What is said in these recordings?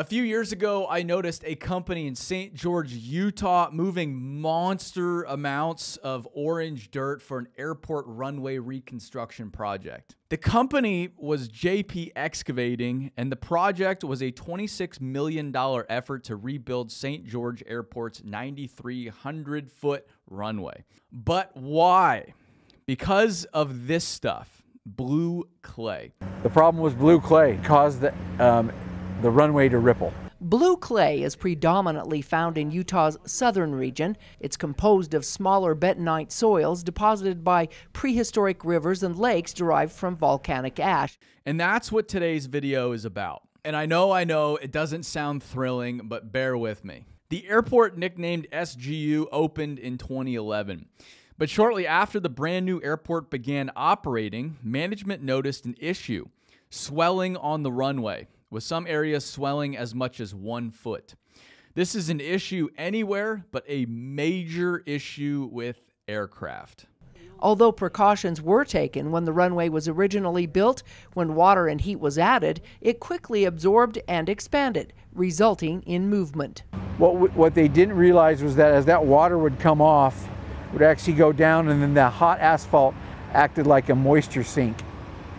A few years ago, I noticed a company in St. George, Utah, moving monster amounts of orange dirt for an airport runway reconstruction project. The company was JP Excavating, and the project was a $26 million effort to rebuild St. George Airport's 9,300 foot runway. But why? Because of this stuff blue clay. The problem was blue clay caused the um, the runway to ripple. Blue clay is predominantly found in Utah's southern region. It's composed of smaller bentonite soils deposited by prehistoric rivers and lakes derived from volcanic ash. And that's what today's video is about. And I know, I know, it doesn't sound thrilling, but bear with me. The airport nicknamed SGU opened in 2011. But shortly after the brand new airport began operating, management noticed an issue swelling on the runway with some areas swelling as much as one foot. This is an issue anywhere, but a major issue with aircraft. Although precautions were taken when the runway was originally built, when water and heat was added, it quickly absorbed and expanded, resulting in movement. What, what they didn't realize was that as that water would come off, would actually go down and then the hot asphalt acted like a moisture sink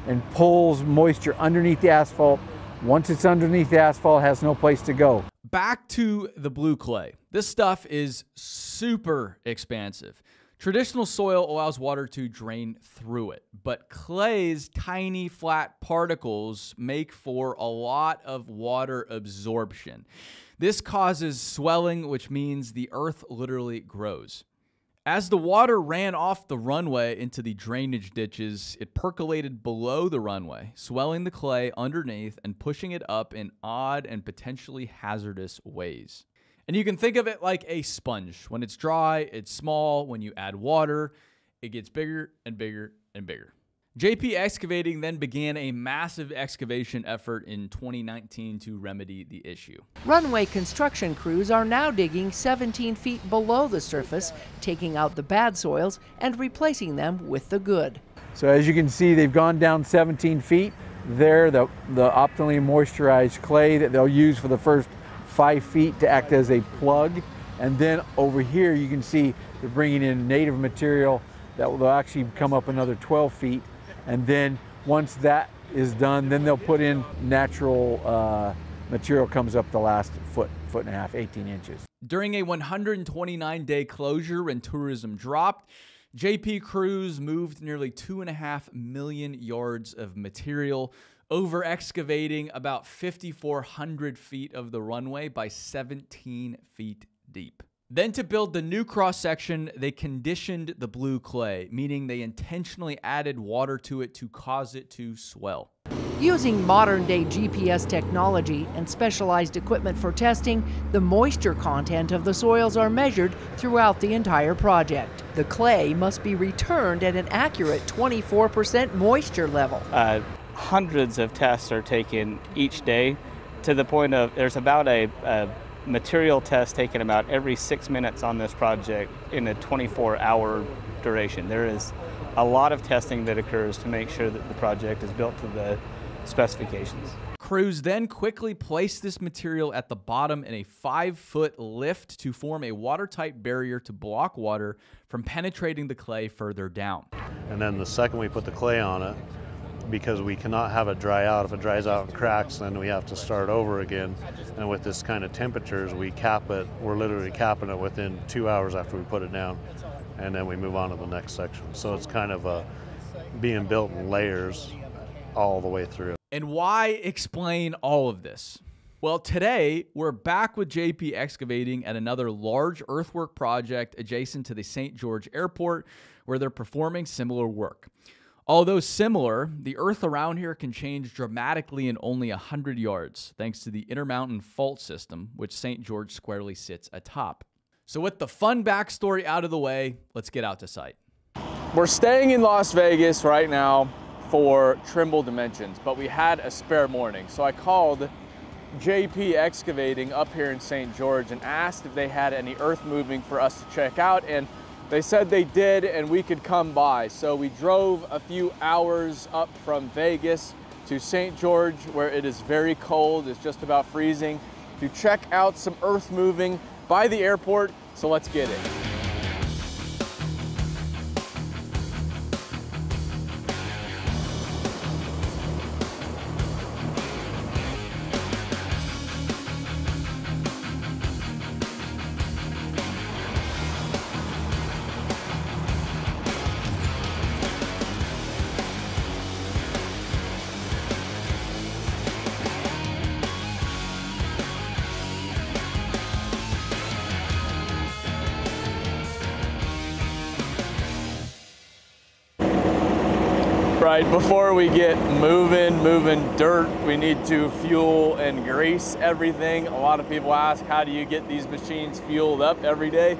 and pulls moisture underneath the asphalt once it's underneath the asphalt, has no place to go. Back to the blue clay. This stuff is super expansive. Traditional soil allows water to drain through it, but clay's tiny flat particles make for a lot of water absorption. This causes swelling, which means the earth literally grows. As the water ran off the runway into the drainage ditches, it percolated below the runway, swelling the clay underneath and pushing it up in odd and potentially hazardous ways. And you can think of it like a sponge. When it's dry, it's small. When you add water, it gets bigger and bigger and bigger. JP Excavating then began a massive excavation effort in 2019 to remedy the issue. Runway construction crews are now digging 17 feet below the surface, taking out the bad soils and replacing them with the good. So as you can see, they've gone down 17 feet. There, the, the optimally moisturized clay that they'll use for the first five feet to act as a plug. And then over here, you can see they're bringing in native material that will actually come up another 12 feet and then once that is done, then they'll put in natural uh, material comes up the last foot, foot and a half, 18 inches. During a 129 day closure and tourism dropped, JP crews moved nearly two and a half million yards of material over excavating about 5,400 feet of the runway by 17 feet deep. Then to build the new cross section, they conditioned the blue clay, meaning they intentionally added water to it to cause it to swell. Using modern day GPS technology and specialized equipment for testing, the moisture content of the soils are measured throughout the entire project. The clay must be returned at an accurate 24% moisture level. Uh, hundreds of tests are taken each day to the point of there's about a, a material test taken about every six minutes on this project in a 24 hour duration. There is a lot of testing that occurs to make sure that the project is built to the specifications. Crews then quickly place this material at the bottom in a five foot lift to form a watertight barrier to block water from penetrating the clay further down. And then the second we put the clay on it, because we cannot have it dry out. If it dries out and cracks, then we have to start over again. And with this kind of temperatures, we cap it. We're literally capping it within two hours after we put it down, and then we move on to the next section. So it's kind of a being built in layers all the way through. And why explain all of this? Well, today we're back with JP Excavating at another large earthwork project adjacent to the St. George Airport where they're performing similar work. Although similar, the earth around here can change dramatically in only 100 yards, thanks to the Intermountain Fault System, which St. George squarely sits atop. So, with the fun backstory out of the way, let's get out to site. We're staying in Las Vegas right now for Trimble Dimensions, but we had a spare morning. So I called JP Excavating up here in St. George and asked if they had any earth moving for us to check out. And they said they did and we could come by. So we drove a few hours up from Vegas to St. George where it is very cold, it's just about freezing, to check out some earth moving by the airport. So let's get it. Right, before we get moving, moving dirt, we need to fuel and grease everything. A lot of people ask, how do you get these machines fueled up every day?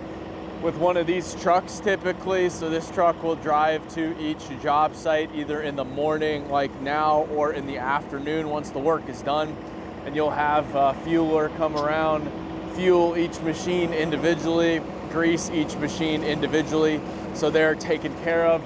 With one of these trucks typically, so this truck will drive to each job site either in the morning like now or in the afternoon once the work is done. And you'll have a fueler come around, fuel each machine individually, grease each machine individually, so they're taken care of.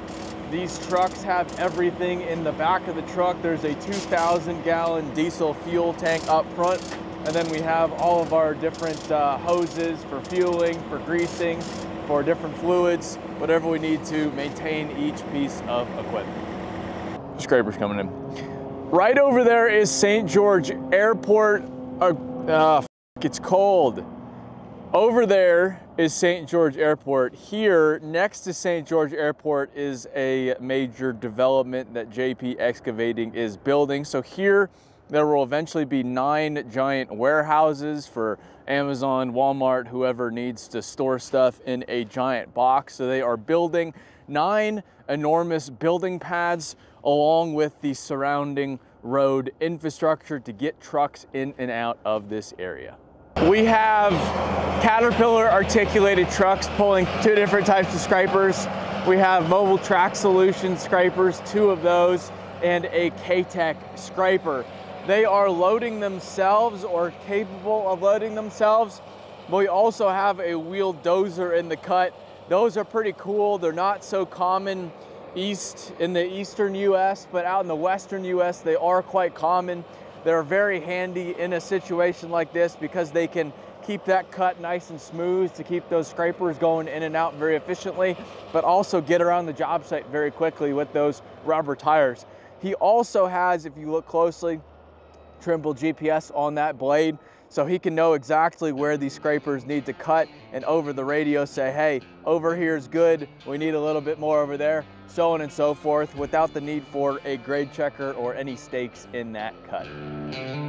These trucks have everything in the back of the truck. There's a 2,000 gallon diesel fuel tank up front. And then we have all of our different uh, hoses for fueling, for greasing, for different fluids, whatever we need to maintain each piece of equipment. Scraper's coming in. Right over there is St. George Airport. Uh, uh, it's cold. Over there is St. George Airport. Here, next to St. George Airport, is a major development that JP Excavating is building. So here, there will eventually be nine giant warehouses for Amazon, Walmart, whoever needs to store stuff in a giant box. So they are building nine enormous building pads along with the surrounding road infrastructure to get trucks in and out of this area. We have Caterpillar articulated trucks pulling two different types of scrapers. We have Mobile Track Solutions scrapers, two of those, and a K-Tec scraper. They are loading themselves or capable of loading themselves. But we also have a wheel dozer in the cut. Those are pretty cool. They're not so common east in the eastern US, but out in the western US, they are quite common. They're very handy in a situation like this because they can keep that cut nice and smooth to keep those scrapers going in and out very efficiently, but also get around the job site very quickly with those rubber tires. He also has, if you look closely, Trimble GPS on that blade so he can know exactly where these scrapers need to cut and over the radio say, hey, over here is good, we need a little bit more over there, so on and so forth, without the need for a grade checker or any stakes in that cut. Thank you.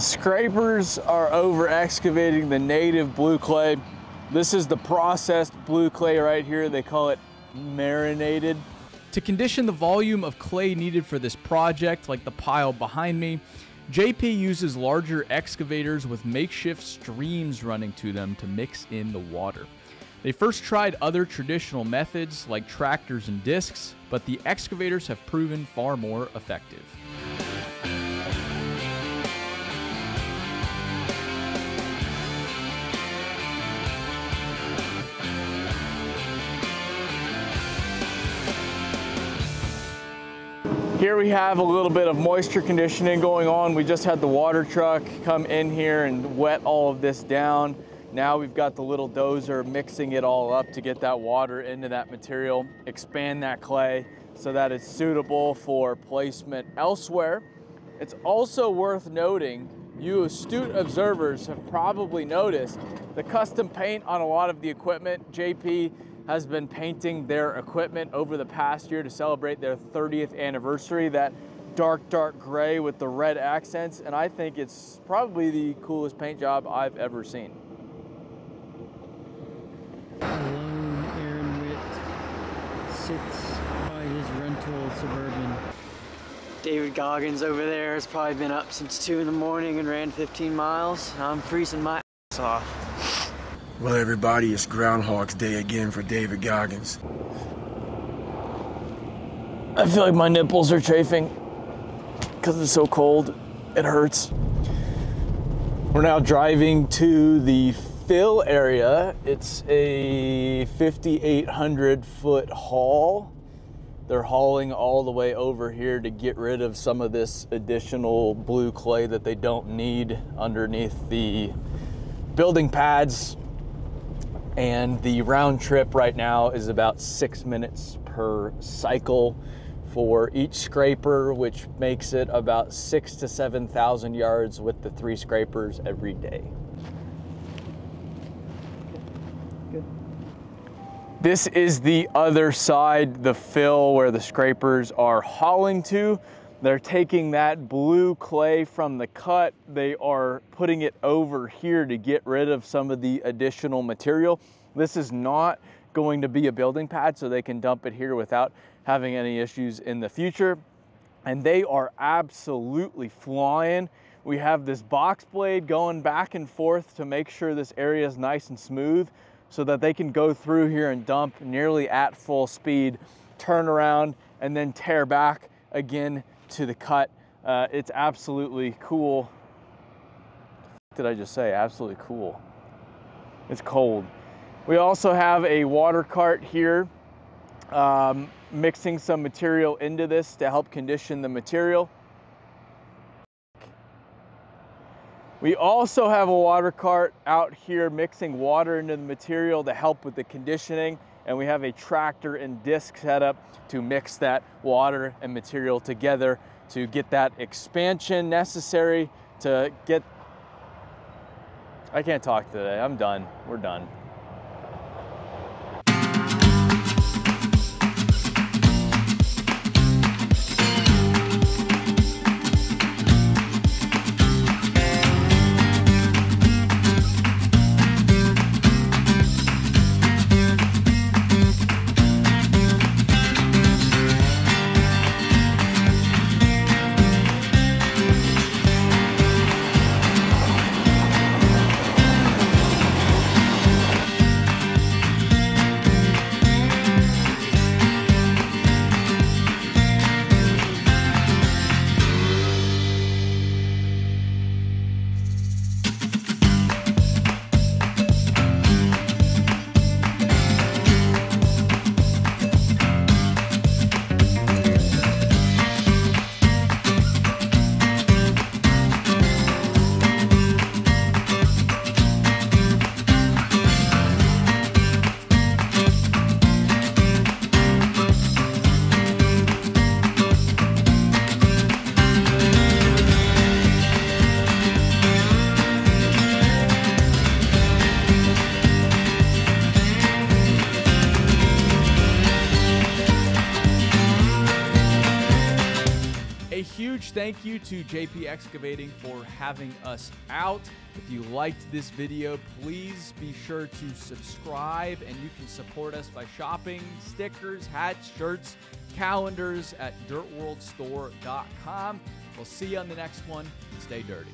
The scrapers are over excavating the native blue clay. This is the processed blue clay right here. They call it marinated. To condition the volume of clay needed for this project, like the pile behind me, JP uses larger excavators with makeshift streams running to them to mix in the water. They first tried other traditional methods like tractors and discs, but the excavators have proven far more effective. Here we have a little bit of moisture conditioning going on. We just had the water truck come in here and wet all of this down. Now we've got the little dozer mixing it all up to get that water into that material, expand that clay so that it's suitable for placement elsewhere. It's also worth noting, you astute observers have probably noticed the custom paint on a lot of the equipment. JP has been painting their equipment over the past year to celebrate their 30th anniversary. That dark, dark gray with the red accents, and I think it's probably the coolest paint job I've ever seen. Alone Aaron Witt sits by his rental Suburban. David Goggins over there has probably been up since 2 in the morning and ran 15 miles. I'm freezing my ass off. Well, everybody, it's Groundhog's Day again for David Goggins. I feel like my nipples are chafing because it's so cold. It hurts. We're now driving to the fill area. It's a 5,800 foot haul. They're hauling all the way over here to get rid of some of this additional blue clay that they don't need underneath the building pads. And the round trip right now is about six minutes per cycle for each scraper, which makes it about six to 7,000 yards with the three scrapers every day. This is the other side, the fill where the scrapers are hauling to. They're taking that blue clay from the cut. They are putting it over here to get rid of some of the additional material. This is not going to be a building pad, so they can dump it here without having any issues in the future. And they are absolutely flying. We have this box blade going back and forth to make sure this area is nice and smooth so that they can go through here and dump nearly at full speed, turn around, and then tear back again to the cut. Uh, it's absolutely cool. What did I just say? Absolutely cool. It's cold. We also have a water cart here, um, mixing some material into this to help condition the material. We also have a water cart out here mixing water into the material to help with the conditioning. And we have a tractor and disc setup to mix that water and material together to get that expansion necessary to get. I can't talk today. I'm done. We're done. Thank you to JP Excavating for having us out. If you liked this video, please be sure to subscribe and you can support us by shopping stickers, hats, shirts, calendars at dirtworldstore.com. We'll see you on the next one. Stay dirty.